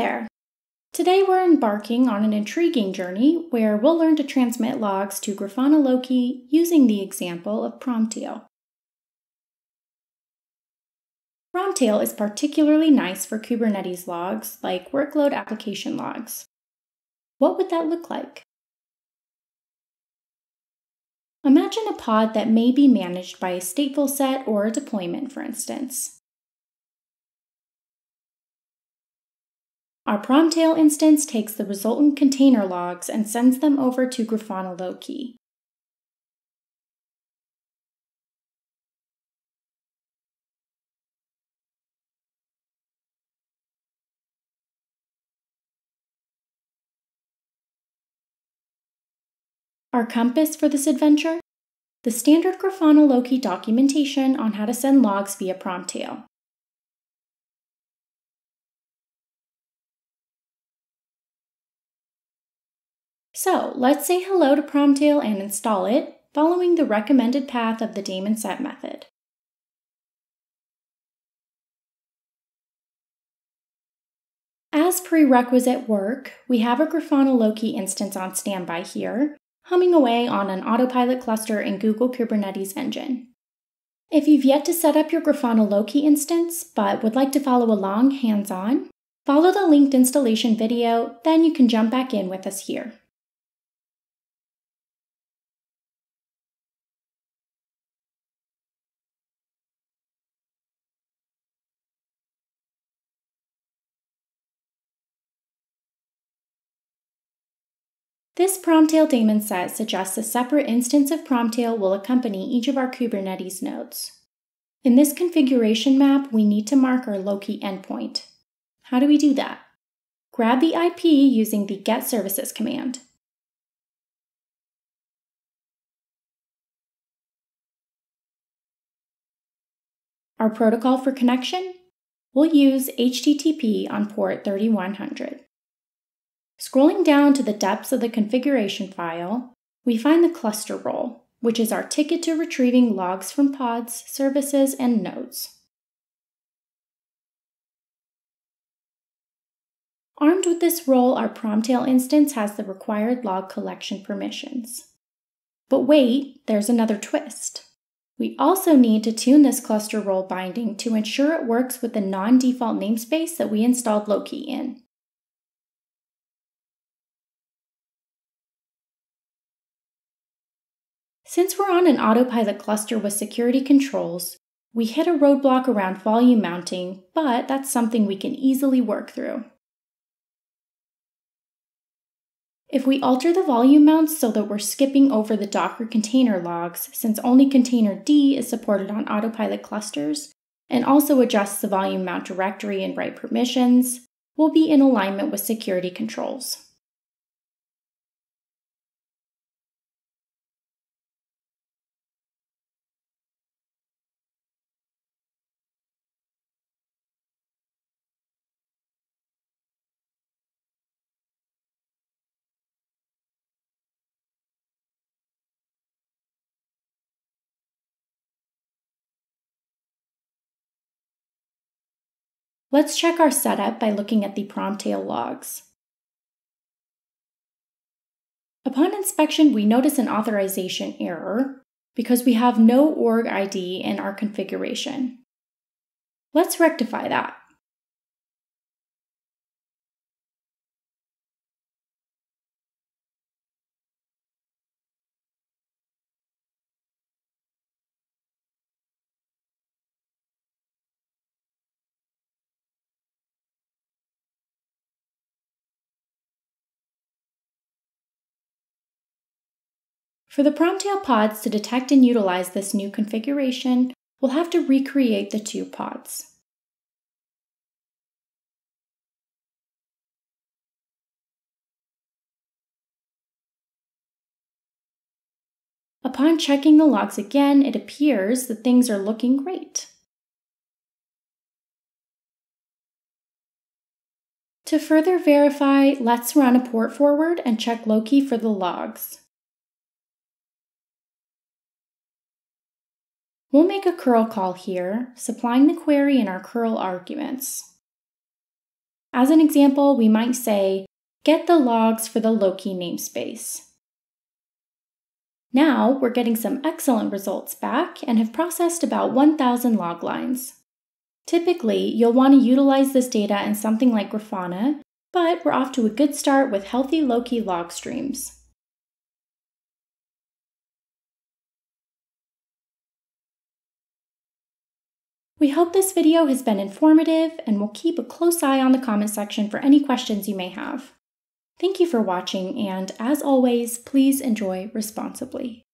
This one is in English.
there! Today we're embarking on an intriguing journey where we'll learn to transmit logs to Grafana Loki using the example of Promtail. Promtail is particularly nice for Kubernetes logs like workload application logs. What would that look like? Imagine a pod that may be managed by a stateful set or a deployment, for instance. Our Promtail instance takes the resultant container logs and sends them over to Grafana Loki. Our compass for this adventure? The standard Grafana Loki documentation on how to send logs via Promtail. So let's say hello to Promtail and install it, following the recommended path of the daemon set method. As prerequisite work, we have a Grafana Loki instance on standby here, humming away on an autopilot cluster in Google Kubernetes Engine. If you've yet to set up your Grafana Loki instance but would like to follow along hands-on, follow the linked installation video, then you can jump back in with us here. This Promtail daemon set suggests a separate instance of Promtail will accompany each of our Kubernetes nodes. In this configuration map, we need to mark our Loki endpoint. How do we do that? Grab the IP using the get services command. Our protocol for connection? We'll use HTTP on port 3100. Scrolling down to the depths of the configuration file, we find the cluster role, which is our ticket to retrieving logs from pods, services, and nodes. Armed with this role, our Promtail instance has the required log collection permissions. But wait, there's another twist. We also need to tune this cluster role binding to ensure it works with the non-default namespace that we installed Loki in. Since we're on an autopilot cluster with security controls, we hit a roadblock around volume mounting, but that's something we can easily work through. If we alter the volume mounts so that we're skipping over the Docker container logs, since only containerd is supported on autopilot clusters, and also adjusts the volume mount directory and write permissions, we'll be in alignment with security controls. Let's check our setup by looking at the Promtail logs. Upon inspection, we notice an authorization error because we have no org ID in our configuration. Let's rectify that. For the Promtail pods to detect and utilize this new configuration, we'll have to recreate the two pods. Upon checking the logs again, it appears that things are looking great. To further verify, let's run a port forward and check Loki for the logs. We'll make a curl call here, supplying the query in our curl arguments. As an example, we might say, get the logs for the Loki namespace. Now we're getting some excellent results back and have processed about 1,000 log lines. Typically, you'll want to utilize this data in something like Grafana, but we're off to a good start with healthy Loki log streams. We hope this video has been informative and we'll keep a close eye on the comment section for any questions you may have. Thank you for watching and as always, please enjoy responsibly.